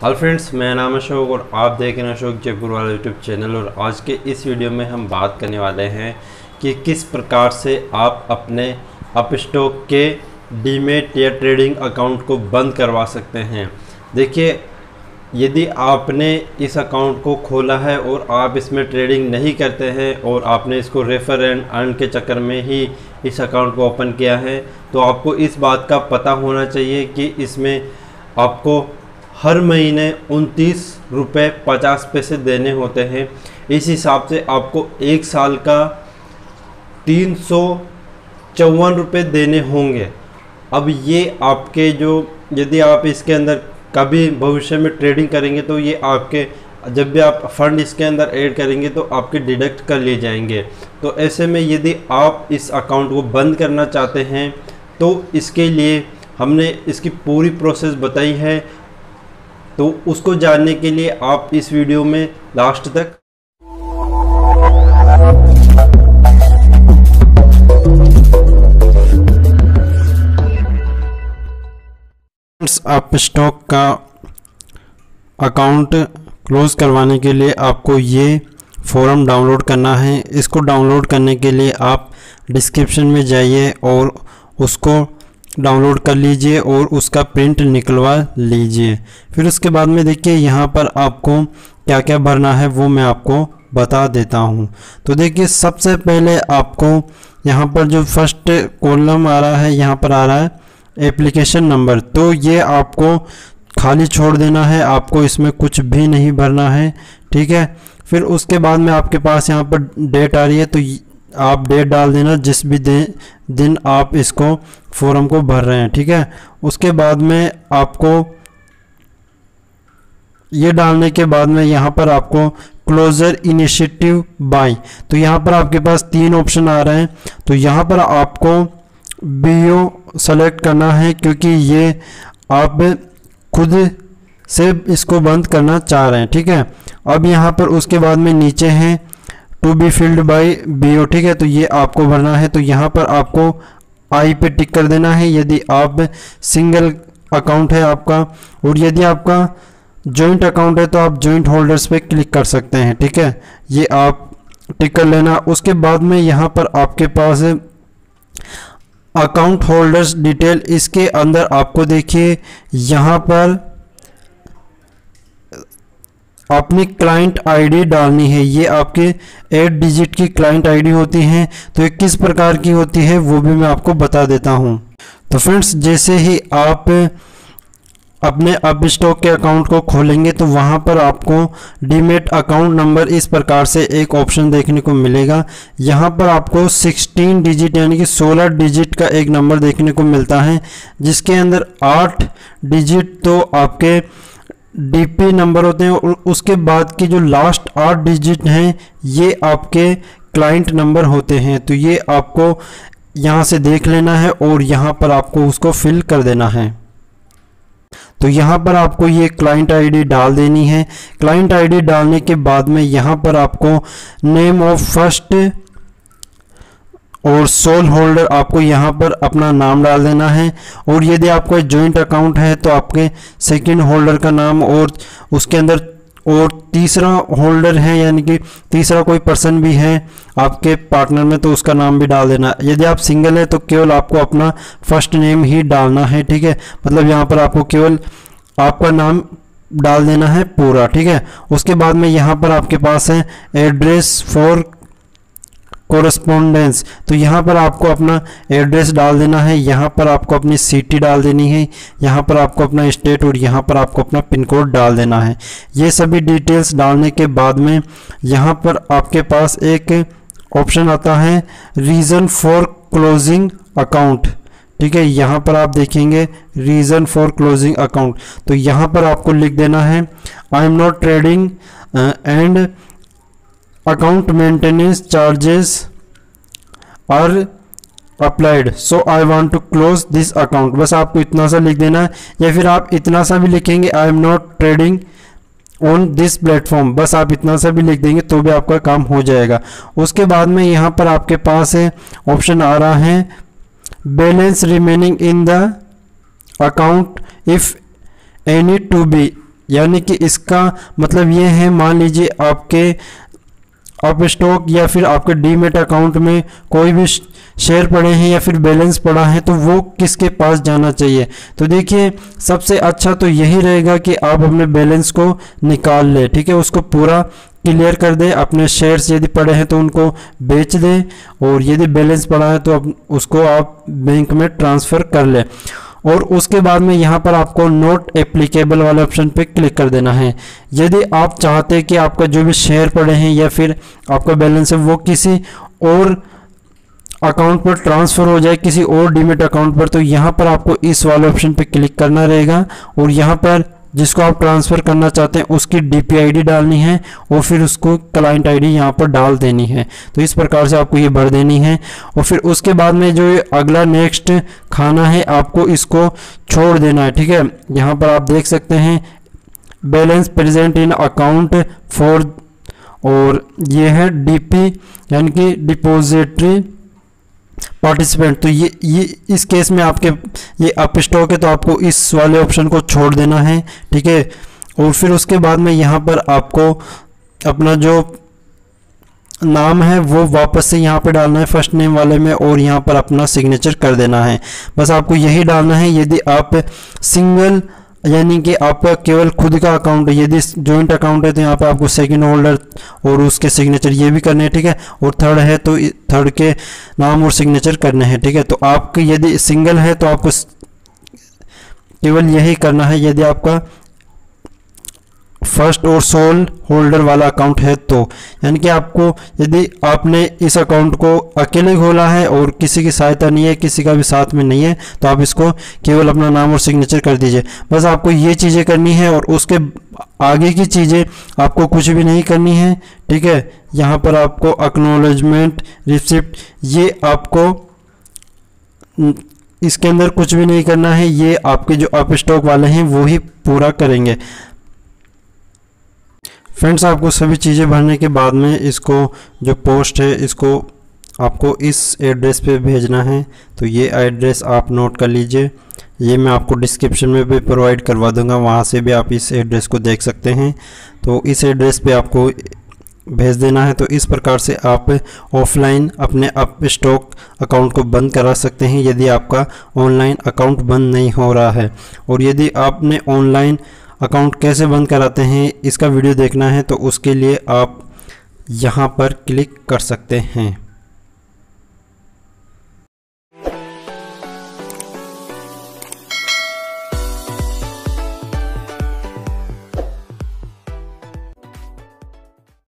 Hello friends मेरा नाम अशोक और आप देख रहे हैं अशोक जयपुर वाला यूट्यूब चैनल और आज के इस वीडियो में हम बात करने वाले हैं कि किस प्रकार से आप अपने अप स्टॉक के डीमेट या ट्रेडिंग अकाउंट को बंद करवा सकते हैं। देखिए, यदि आपने इस अकाउंट को खोला है और आप इसमें ट्रेडिंग नहीं करते हैं और आपने इसको रेफर एंड अर्न के चक्कर में ही इस अकाउंट को ओपन किया है तो आपको इस बात का पता होना चाहिए कि इसमें आपको हर महीने उनतीस रुपये पचास पैसे देने होते हैं। इस हिसाब से आपको एक साल का तीन सौ चौवन रुपये देने होंगे। अब ये आपके जो, यदि आप इसके अंदर कभी भविष्य में ट्रेडिंग करेंगे तो ये आपके, जब भी आप फंड इसके अंदर ऐड करेंगे तो आपके डिडक्ट कर लिए जाएँगे। तो ऐसे में यदि आप इस अकाउंट को बंद करना चाहते हैं तो इसके लिए हमने इसकी पूरी प्रोसेस बताई है। तो उसको जानने के लिए आप इस वीडियो में लास्ट तक आप स्टॉक का अकाउंट क्लोज़ करवाने के लिए आपको ये फॉर्म डाउनलोड करना है। इसको डाउनलोड करने के लिए आप डिस्क्रिप्शन में जाइए और उसको डाउनलोड कर लीजिए और उसका प्रिंट निकलवा लीजिए। फिर उसके बाद में देखिए, यहाँ पर आपको क्या क्या भरना है, वो मैं आपको बता देता हूँ। तो देखिए, सबसे पहले आपको यहाँ पर जो फ़र्स्ट कॉलम आ रहा है, यहाँ पर आ रहा है एप्लीकेशन नंबर। तो ये आपको खाली छोड़ देना है, आपको इसमें कुछ भी नहीं भरना है, ठीक है? फिर उसके बाद में आपके पास यहाँ पर डेट आ रही है तो आप डेट डाल देना, जिस भी दिन दिन आप इसको फॉर्म को भर रहे हैं, ठीक है? उसके बाद में आपको, ये डालने के बाद में यहाँ पर आपको क्लोजर इनिशिएटिव बाई तो यहाँ पर आपके पास तीन ऑप्शन आ रहे हैं। तो यहाँ पर आपको बी ओ सेलेक्ट करना है, क्योंकि ये आप खुद से इसको बंद करना चाह रहे हैं, ठीक है? अब यहाँ पर उसके बाद में नीचे हैं to be filled by B O ठीक है? तो ये आपको भरना है तो यहाँ पर आपको आई पे टिक कर देना है, यदि आप सिंगल अकाउंट है आपका, और यदि आपका जॉइंट अकाउंट है तो आप जॉइंट होल्डर्स पे क्लिक कर सकते हैं, ठीक है? ये आप टिक कर लेना। उसके बाद में यहाँ पर आपके पास अकाउंट होल्डर्स डिटेल इसके अंदर आपको देखिए, यहाँ पर अपनी क्लाइंट आईडी डालनी है। ये आपके एट डिजिट की क्लाइंट आईडी होती हैं तो ये किस प्रकार की होती है, वो भी मैं आपको बता देता हूँ। तो फ्रेंड्स जैसे ही आप अपने अब स्टॉक के अकाउंट को खोलेंगे तो वहाँ पर आपको डीमेट अकाउंट नंबर इस प्रकार से एक ऑप्शन देखने को मिलेगा। यहाँ पर आपको 16 डिजिट यानी कि 16 डिजिट का एक नंबर देखने को मिलता है, जिसके अंदर 8 डिजिट तो आपके डीपी नंबर होते हैं और उसके बाद की जो लास्ट आठ डिजिट हैं, ये आपके क्लाइंट नंबर होते हैं। तो ये आपको यहाँ से देख लेना है और यहाँ पर आपको उसको फिल कर देना है। तो यहाँ पर आपको ये क्लाइंट आईडी डाल देनी है। क्लाइंट आईडी डालने के बाद में यहाँ पर आपको नेम ऑफ़ फ़र्स्ट और सोल होल्डर आपको यहाँ पर अपना नाम डाल देना है। और यदि आपका जॉइंट अकाउंट है तो आपके सेकंड होल्डर का नाम और उसके अंदर और तीसरा होल्डर है, यानी कि तीसरा कोई पर्सन भी है आपके पार्टनर में तो उसका नाम भी डाल देना। यदि आप सिंगल है तो केवल आपको अपना फ़र्स्ट नेम ही डालना है, ठीक है? मतलब यहाँ पर आपको केवल आपका नाम डाल देना है पूरा, ठीक है? उसके बाद में यहाँ पर आपके पास है एड्रेस फॉर कोरस्पोंडेंस तो यहाँ पर आपको अपना एड्रेस डाल देना है, यहाँ पर आपको अपनी सिटी डाल देनी है, यहाँ पर आपको अपना स्टेट और यहाँ पर आपको अपना पिन कोड डाल देना है। ये सभी डिटेल्स डालने के बाद में यहाँ पर आपके पास एक ऑप्शन आता है रीज़न फॉर क्लोजिंग अकाउंट ठीक है, यहाँ पर आप देखेंगे रीज़न फॉर क्लोजिंग अकाउंट तो यहाँ पर आपको लिख देना है I am not trading and account maintenance charges are applied so I want to close this account बस आपको इतना सा लिख देना है। या फिर आप इतना सा भी लिखेंगे I am not trading on this platform बस आप इतना सा भी लिख देंगे तो भी आपका काम हो जाएगा। उसके बाद में यहाँ पर आपके पास है ऑप्शन आ रहा है balance remaining in the account if any to be यानी कि इसका मतलब ये है, मान लीजिए आपके आप स्टॉक या फिर आपके डीमेट अकाउंट में कोई भी शेयर पड़े हैं या फिर बैलेंस पड़ा है तो वो किसके पास जाना चाहिए? तो देखिए, सबसे अच्छा तो यही रहेगा कि आप अपने बैलेंस को निकाल लें, ठीक है? उसको पूरा क्लियर कर दे। अपने शेयर्स यदि पड़े हैं तो उनको बेच दें, और यदि बैलेंस पड़ा है तो अब उसको आप बैंक में ट्रांसफ़र कर ले। और उसके बाद में यहाँ पर आपको नोट एप्लीकेबल वाले ऑप्शन पे क्लिक कर देना है। यदि आप चाहते हैं कि आपका जो भी शेयर पड़े हैं या फिर आपका बैलेंस है, वो किसी और अकाउंट पर ट्रांसफ़र हो जाए, किसी और डीमेट अकाउंट पर तो यहाँ पर आपको इस वाले ऑप्शन पे क्लिक करना रहेगा और यहाँ पर जिसको आप ट्रांसफ़र करना चाहते हैं, उसकी डी पी डालनी है और फिर उसको क्लाइंट आईडी यहाँ पर डाल देनी है। तो इस प्रकार से आपको ये भर देनी है। और फिर उसके बाद में जो अगला नेक्स्ट खाना है, आपको इसको छोड़ देना है, ठीक है? यहाँ पर आप देख सकते हैं balance present in account for और ये है डीपी यानी कि डिपोजिटरी पार्टिसिपेंट तो ये ये, इस केस में आपके, ये अप स्टॉक है तो आपको इस वाले ऑप्शन को छोड़ देना है, ठीक है? और फिर उसके बाद में यहाँ पर आपको अपना जो नाम है, वो वापस से यहाँ पे डालना है फ़र्स्ट नेम वाले में और यहाँ पर अपना सिग्नेचर कर देना है। बस आपको यही डालना है, यदि आप सिंगल यानी कि आपका केवल खुद का अकाउंट यदि जॉइंट अकाउंट है तो यहाँ पे आपको सेकंड होल्डर और उसके सिग्नेचर ये भी करने हैं, ठीक है? और थर्ड है तो थर्ड के नाम और सिग्नेचर करने हैं, ठीक है? तो आपके यदि सिंगल है तो आपको केवल यही करना है। यदि आपका फ़र्स्ट और सोल होल्डर वाला अकाउंट है तो यानी कि आपको यदि आपने इस अकाउंट को अकेले खोला है और किसी की सहायता नहीं है, किसी का भी साथ में नहीं है तो आप इसको केवल अपना नाम और सिग्नेचर कर दीजिए। बस आपको ये चीज़ें करनी है और उसके आगे की चीज़ें आपको कुछ भी नहीं करनी है, ठीक है? यहाँ पर आपको अक्नोलॉजमेंट रिसिप्ट ये आपको इसके अंदर कुछ भी नहीं करना है, ये आपके जो अप स्टॉक वाले हैं, वो ही पूरा करेंगे। फ्रेंड्स आपको सभी चीज़ें भरने के बाद में इसको जो पोस्ट है, इसको आपको इस एड्रेस पे भेजना है। तो ये एड्रेस आप नोट कर लीजिए। ये मैं आपको डिस्क्रिप्शन में भी प्रोवाइड करवा दूँगा। वहाँ से भी आप इस एड्रेस को देख सकते हैं। तो इस एड्रेस पे आपको भेज देना है। तो इस प्रकार से आप ऑफलाइन अपने अप स्टॉक अकाउंट को बंद करा सकते हैं, यदि आपका ऑनलाइन अकाउंट बंद नहीं हो रहा है। और यदि आपने ऑनलाइन अकाउंट कैसे बंद कराते हैं, इसका वीडियो देखना है तो उसके लिए आप यहाँ पर क्लिक कर सकते हैं।